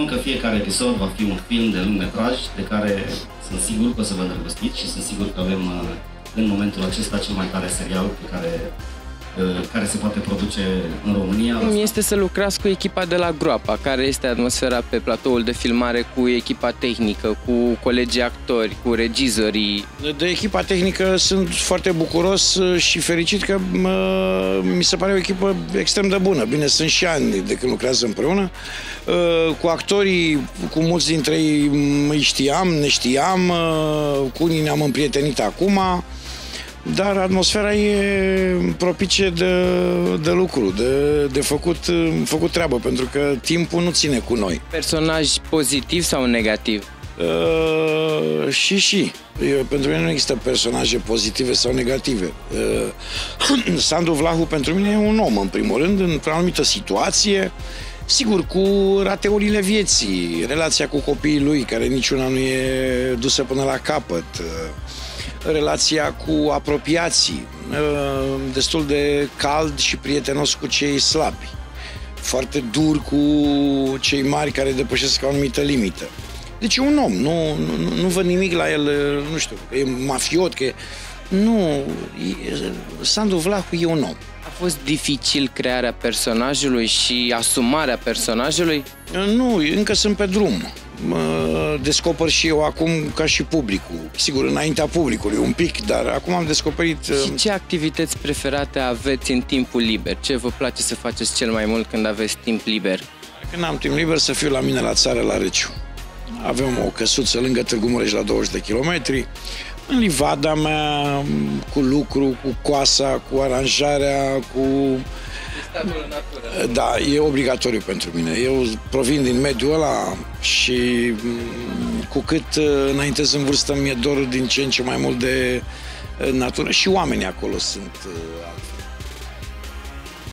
spun că fiecare episod va fi un film de lung metraj de care sunt sigur că o să vă îndrăgostiți și sunt sigur că avem uh, în momentul acesta cel mai tare serial pe care Uh, care se poate produce în România. Cum este să lucrați cu echipa de la Groapa? Care este atmosfera pe platoul de filmare cu echipa tehnică, cu colegii actori, cu regizorii? De echipa tehnică sunt foarte bucuros și fericit că mă, mi se pare o echipă extrem de bună. Bine, sunt și ani de când lucrează împreună. Uh, cu actorii, cu mulți dintre ei îi știam, ne știam, uh, cu unii ne-am împrietenit acum dar atmosfera e propice de, de lucru, de, de făcut, făcut treabă, pentru că timpul nu ține cu noi. Personaj pozitiv sau negativ? Uh, și și. Eu, pentru mine nu există personaje pozitive sau negative. Uh, Sandu Vlahu pentru mine e un om, în primul rând, într-o anumită situație, Sigur, cu rateurile vieții, relația cu copiii lui, care niciuna nu e dusă până la capăt, uh, relația cu apropiații, uh, destul de cald și prietenos cu cei slabi, foarte dur cu cei mari care depășesc o anumită limită. Deci e un om, nu, nu, nu văd nimic la el, nu știu, e mafiot, că e... Nu, e, Sandu Vlahu e un om. A fost dificil crearea personajului și asumarea personajului? Nu, încă sunt pe drum mă descoper și eu acum ca și publicul. Sigur, înaintea publicului un pic, dar acum am descoperit... Și uh, ce activități preferate aveți în timpul liber? Ce vă place să faceți cel mai mult când aveți timp liber? Când am timp liber să fiu la mine la țară, la Reciu. Avem o căsuță lângă Târgu Mureș la 20 de kilometri. În livada mea, cu lucru, cu coasa, cu aranjarea, cu statul în natură. Da, e obligatoriu pentru mine. Eu provin din mediul ăla și mm, cu cât uh, înainte în vârstă mi-e dor din ce în ce mai mult de uh, natură și oamenii acolo sunt uh, altfel.